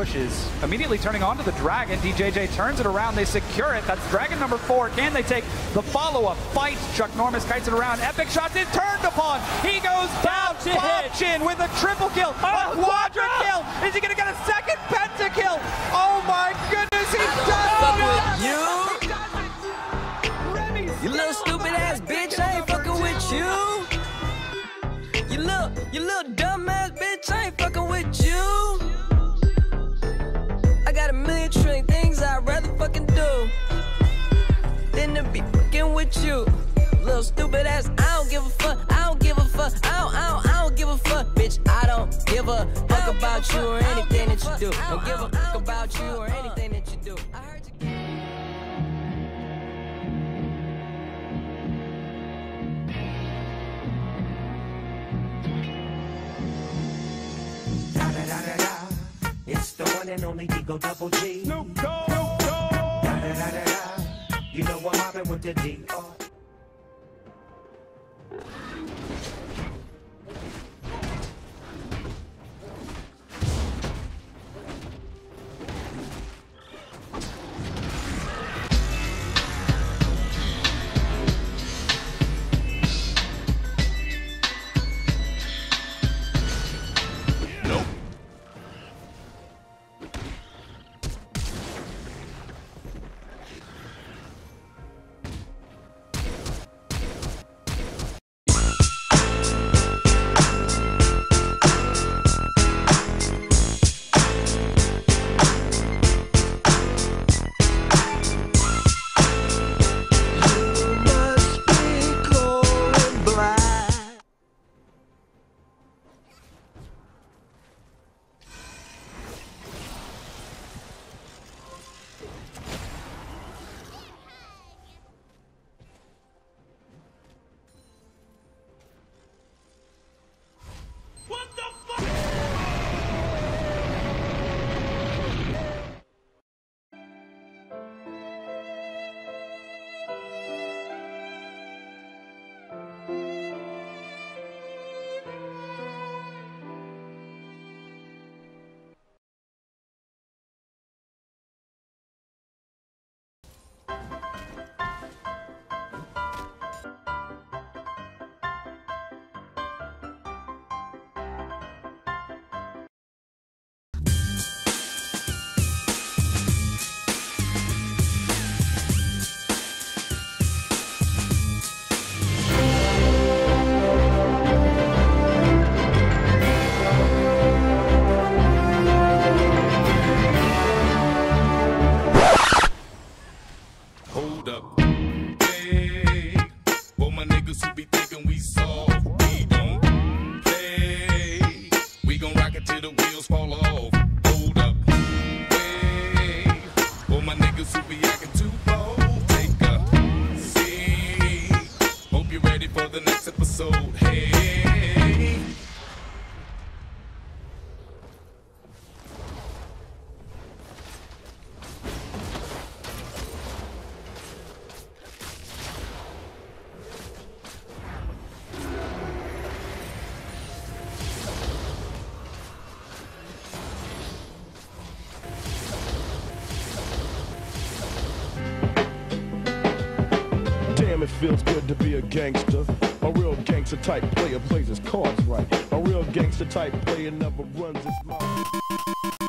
Bush is immediately turning onto the Dragon. DJJ turns it around. They secure it. That's Dragon number four. Can they take the follow-up fight? Chuck Normus kites it around. Epic shots is turned upon. He goes down. Bob Chin with a triple kill. A oh, quadra kill. Is he going to get a second trillion things I'd rather fucking do than to be fucking with you. Little stupid ass, I don't give a fuck, I don't give a fuck, I don't, I don't, I don't give a fuck, bitch. I don't give a fuck about you or anything that you do. Don't give a fuck about you or anything that you do. I heard you. The one and only D-O Double G. Snoop Dogg. Da da da da da. You know I'm mobbing with the D. R. Damn, it feels good to be a gangster. A real gangster type player plays his cards right. A real gangster type player never runs his mouth.